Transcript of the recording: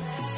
Bye.